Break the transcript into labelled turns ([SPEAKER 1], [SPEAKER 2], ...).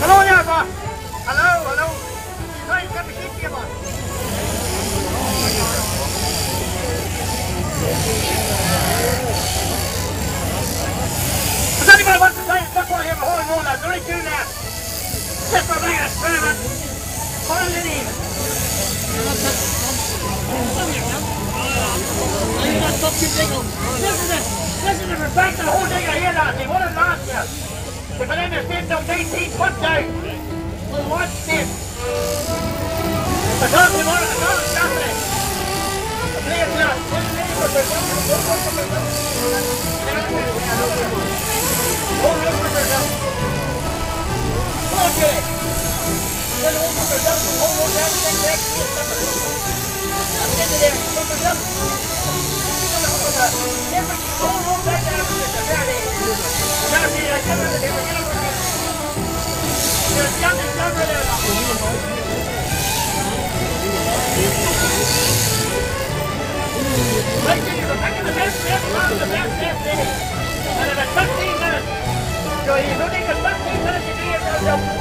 [SPEAKER 1] Hello there. Hello, hello. Does anybody want to try and on here holding on, lads? Only two now. Just for bringing us, bring it. Hold it in. Listen to listen to the fact that the whole thing I hear last year. What a last year. If an MSD don't 18 foot down, we'll watch this. I told you what I told you Saturday. The players last. Hold on for yourself. Hold on, Jay. Then hold on for yourself. Hold on, everything next to you. That's into there. Hold for Rồi nó đi cần bắt đi, nó chỉ đi vào dòng